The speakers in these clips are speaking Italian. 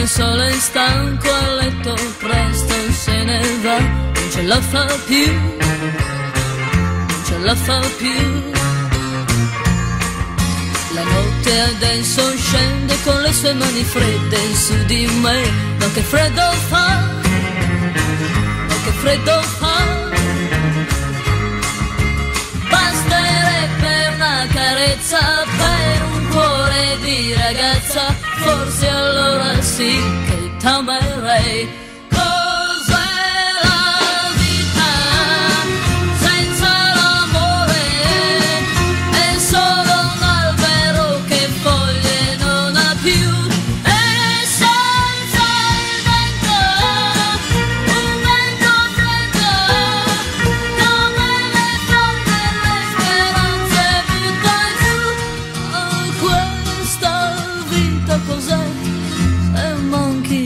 il sole è stanco a letto presto se ne va. Non ce la fa più non ce la fa più. Adesso scende con le sue mani fredde su di me, ma che freddo fa, ma che freddo fa. Basterebbe una carezza per un cuore di ragazza, forse allora sì che t'amerei.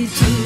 to